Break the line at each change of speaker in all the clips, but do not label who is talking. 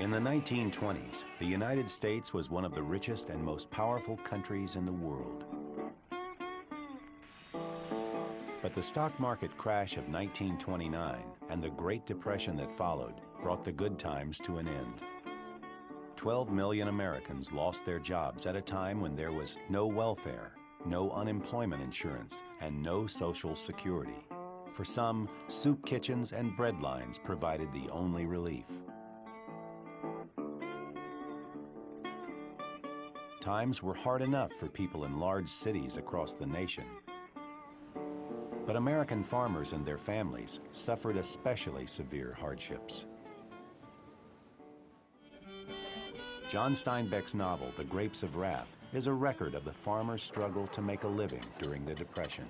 In the 1920s, the United States was one of the richest and most powerful countries in the world. But the stock market crash of 1929 and the Great Depression that followed brought the good times to an end. 12 million Americans lost their jobs at a time when there was no welfare, no unemployment insurance, and no social security. For some, soup kitchens and bread lines provided the only relief. Times were hard enough for people in large cities across the nation. But American farmers and their families suffered especially severe hardships. John Steinbeck's novel, The Grapes of Wrath, is a record of the farmer's struggle to make a living during the Depression.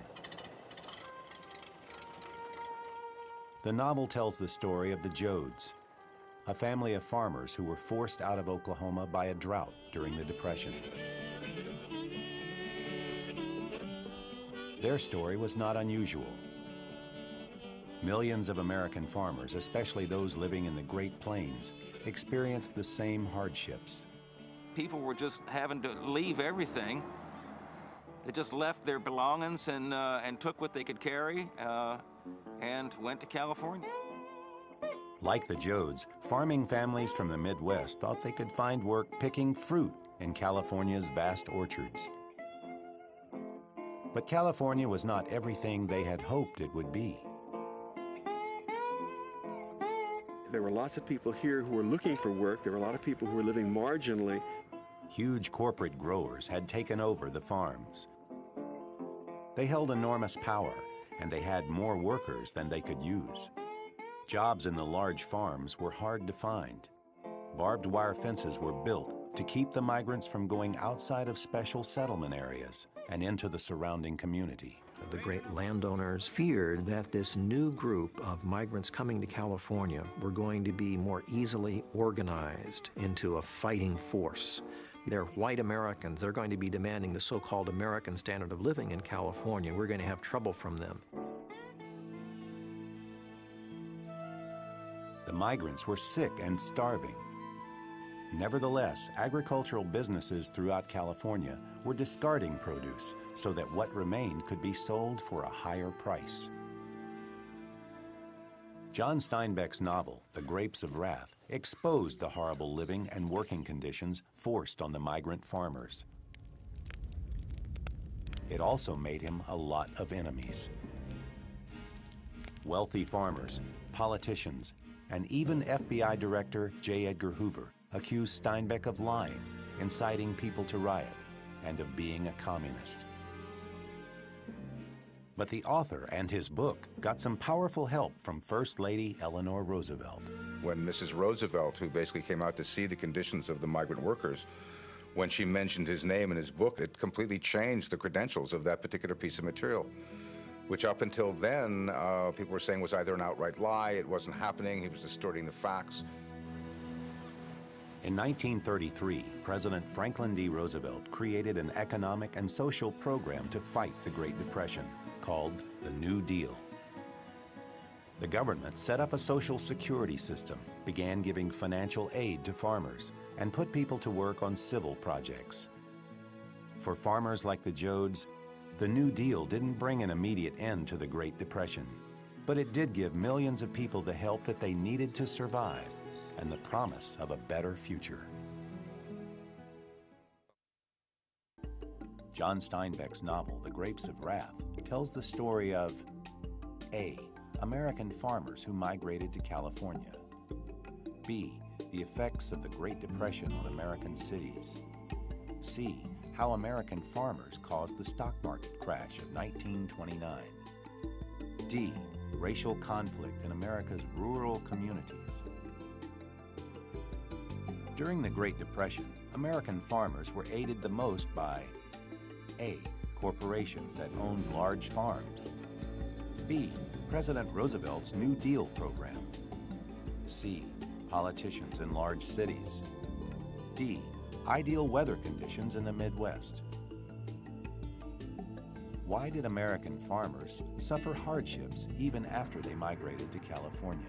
The novel tells the story of the Joads, a family of farmers who were forced out of Oklahoma by a drought during the Depression. Their story was not unusual. Millions of American farmers, especially those living in the Great Plains, experienced the same hardships.
People were just having to leave everything. They just left their belongings and, uh, and took what they could carry uh, and went to California.
Like the Joads, farming families from the Midwest thought they could find work picking fruit in California's vast orchards. But California was not everything they had hoped it would be.
There were lots of people here who were looking for work. There were a lot of people who were living marginally.
Huge corporate growers had taken over the farms. They held enormous power, and they had more workers than they could use. Jobs in the large farms were hard to find. Barbed wire fences were built to keep the migrants from going outside of special settlement areas and into the surrounding community.
The great landowners feared that this new group of migrants coming to California were going to be more easily organized into a fighting force. They're white Americans. They're going to be demanding the so-called American standard of living in California. We're going to have trouble from them.
The migrants were sick and starving. Nevertheless, agricultural businesses throughout California were discarding produce so that what remained could be sold for a higher price. John Steinbeck's novel, The Grapes of Wrath, exposed the horrible living and working conditions forced on the migrant farmers. It also made him a lot of enemies. Wealthy farmers, politicians, and even FBI Director J. Edgar Hoover accused Steinbeck of lying, inciting people to riot, and of being a communist. But the author and his book got some powerful help from First Lady Eleanor Roosevelt.
When Mrs. Roosevelt, who basically came out to see the conditions of the migrant workers, when she mentioned his name in his book, it completely changed the credentials of that particular piece of material which up until then, uh, people were saying was either an outright lie, it wasn't happening, he was distorting the facts.
In 1933, President Franklin D. Roosevelt created an economic and social program to fight the Great Depression called the New Deal. The government set up a social security system, began giving financial aid to farmers, and put people to work on civil projects. For farmers like the Joads, the New Deal didn't bring an immediate end to the Great Depression, but it did give millions of people the help that they needed to survive and the promise of a better future. John Steinbeck's novel, The Grapes of Wrath, tells the story of A. American farmers who migrated to California. B. The effects of the Great Depression on American cities. C how American farmers caused the stock market crash of 1929. D. Racial conflict in America's rural communities. During the Great Depression, American farmers were aided the most by A. Corporations that owned large farms. B. President Roosevelt's New Deal program. C. Politicians in large cities. D ideal weather conditions in the Midwest. Why did American farmers suffer hardships even after they migrated to California?